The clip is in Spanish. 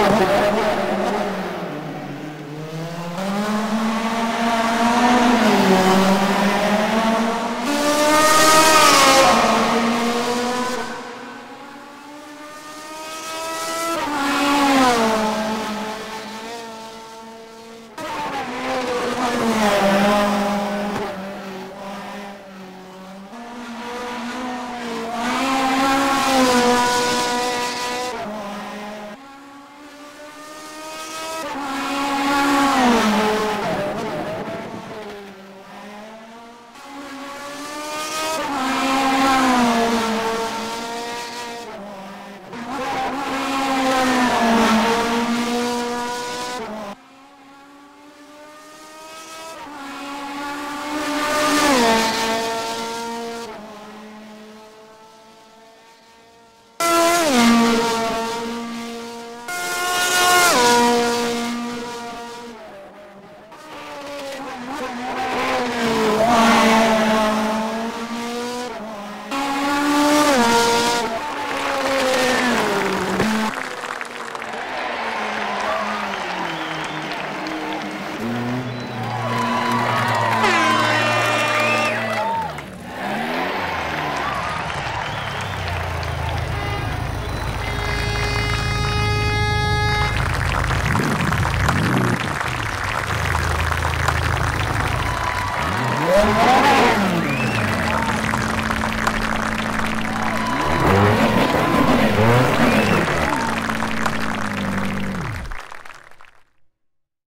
Gracias. Come on.